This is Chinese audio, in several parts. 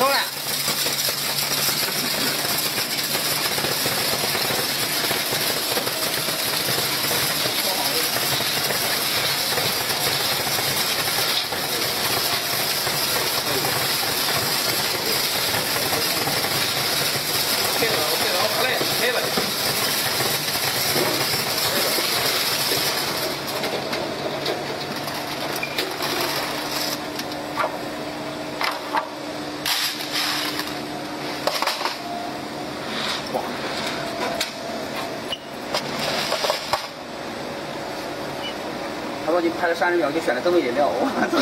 收了。化。他说你拍了三十秒就选了这么饮料，我操！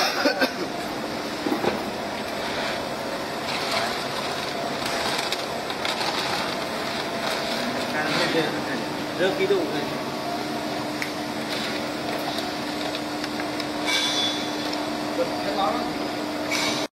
给的五分钱。